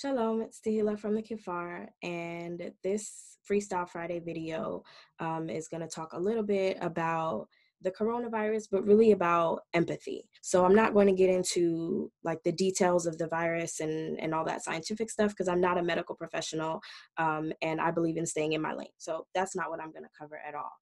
Shalom, it's T'helah from the Kefar, and this Freestyle Friday video um, is going to talk a little bit about the coronavirus, but really about empathy. So I'm not going to get into like the details of the virus and, and all that scientific stuff because I'm not a medical professional um, and I believe in staying in my lane. So that's not what I'm going to cover at all.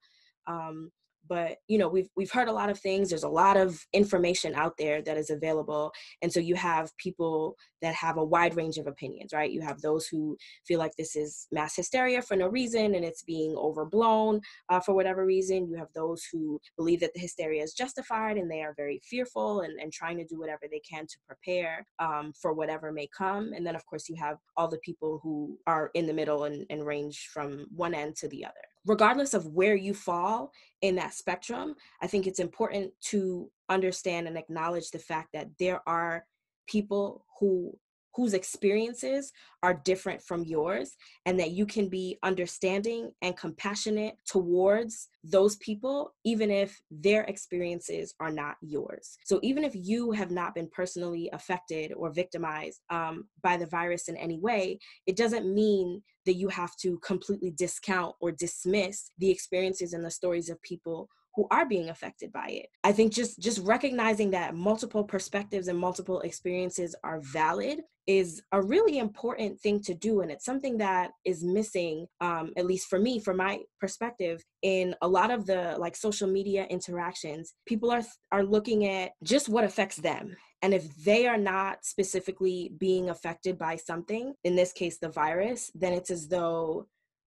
Um, but you know we've we've heard a lot of things there's a lot of information out there that is available and so you have people that have a wide range of opinions right? You have those who feel like this is mass hysteria for no reason and it's being overblown uh, for whatever reason. You have those who believe that the hysteria is justified and they are very fearful and, and trying to do whatever they can to prepare um, for whatever may come and then of course you have all the people who are in the middle and, and range from one end to the other regardless of where you fall in that spectrum, I think it's important to understand and acknowledge the fact that there are people who whose experiences are different from yours and that you can be understanding and compassionate towards those people even if their experiences are not yours. So even if you have not been personally affected or victimized um, by the virus in any way it doesn't mean that you have to completely discount or dismiss the experiences and the stories of people who are being affected by it. I think just just recognizing that multiple perspectives and multiple experiences are valid is a really important thing to do and it's something that is missing um, at least for me from my perspective in a lot of the like social media interactions. People are are looking at just what affects them and if they are not specifically being affected by something in this case the virus then it's as though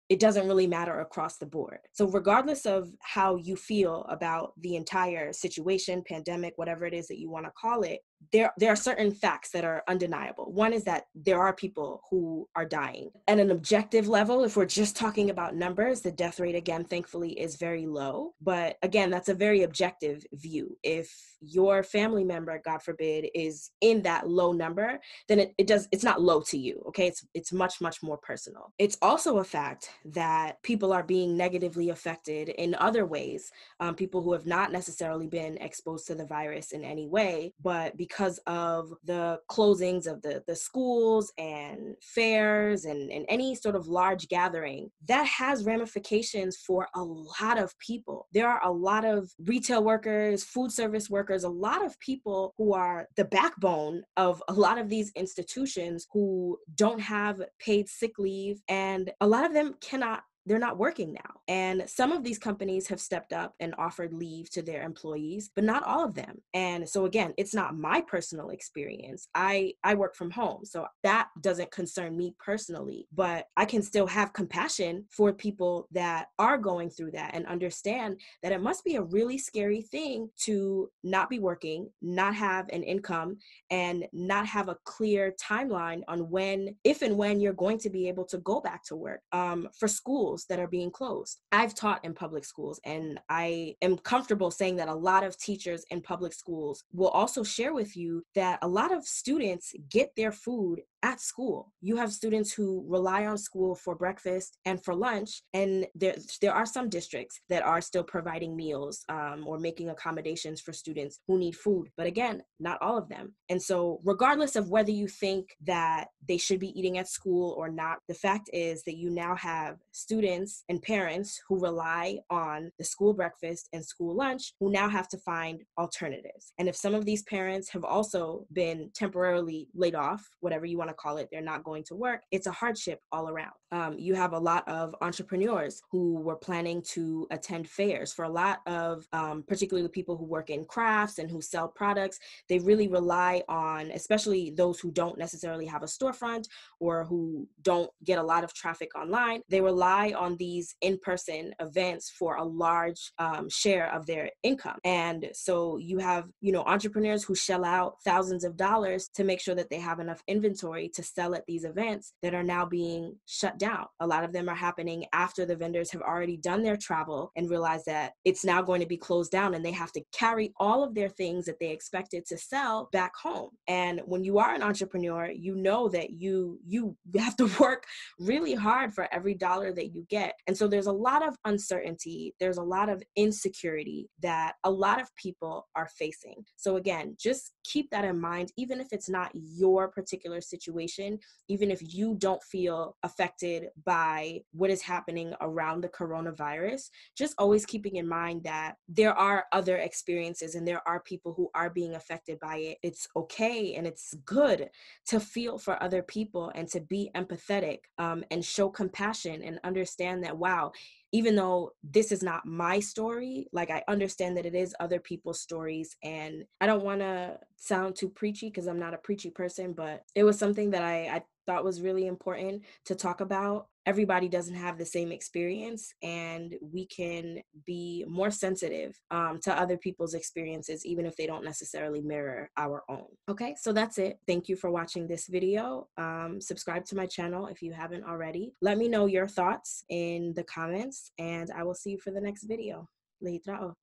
it doesn't really matter across the board. So, regardless of how you feel about the entire situation, pandemic, whatever it is that you want to call it, there there are certain facts that are undeniable. One is that there are people who are dying. At an objective level, if we're just talking about numbers, the death rate again thankfully is very low, but again, that's a very objective view. If your family member, God forbid, is in that low number, then it, it does it's not low to you, okay? It's it's much much more personal. It's also a fact that people are being negatively affected in other ways. Um, people who have not necessarily been exposed to the virus in any way, but because because of the closings of the, the schools and fairs and, and any sort of large gathering, that has ramifications for a lot of people. There are a lot of retail workers, food service workers, a lot of people who are the backbone of a lot of these institutions who don't have paid sick leave, and a lot of them cannot they're not working now. And some of these companies have stepped up and offered leave to their employees, but not all of them. And so again, it's not my personal experience. I I work from home, so that doesn't concern me personally, but I can still have compassion for people that are going through that and understand that it must be a really scary thing to not be working, not have an income and not have a clear timeline on when if and when you're going to be able to go back to work. Um, for schools schools that are being closed. I've taught in public schools, and I am comfortable saying that a lot of teachers in public schools will also share with you that a lot of students get their food at school. You have students who rely on school for breakfast and for lunch, and there there are some districts that are still providing meals um, or making accommodations for students who need food. But again, not all of them. And so, regardless of whether you think that they should be eating at school or not, the fact is that you now have students and parents who rely on the school breakfast and school lunch who now have to find alternatives. And if some of these parents have also been temporarily laid off, whatever you want want to call it, they're not going to work, it's a hardship all around. Um, you have a lot of entrepreneurs who were planning to attend fairs. For a lot of, um, particularly people who work in crafts and who sell products, they really rely on, especially those who don't necessarily have a storefront or who don't get a lot of traffic online, they rely on these in person events for a large um, share of their income. And so you have, you know, entrepreneurs who shell out thousands of dollars to make sure that they have enough inventory inventory to sell at these events that are now being shut down. A lot of them are happening after the vendors have already done their travel and realize that it's now going to be closed down and they have to carry all of their things that they expected to sell back home. And when you are an entrepreneur, you know that you you have to work really hard for every dollar that you get. And so there's a lot of uncertainty, there's a lot of insecurity that a lot of people are facing. So again, just keep that in mind even if it's not your particular situation situation, even if you don't feel affected by what is happening around the coronavirus, just always keeping in mind that there are other experiences and there are people who are being affected by it. It's okay and it's good to feel for other people and to be empathetic um, and show compassion and understand that, wow, even though this is not my story, like I understand that it is other people's stories. And I don't want to sound too preachy because I'm not a preachy person, but it was something that I, I thought was really important to talk about. Everybody doesn't have the same experience, and we can be more sensitive um, to other people's experiences, even if they don't necessarily mirror our own. Okay, so that's it. Thank you for watching this video. Um, subscribe to my channel if you haven't already. Let me know your thoughts in the comments, and I will see you for the next video. Lehitraot.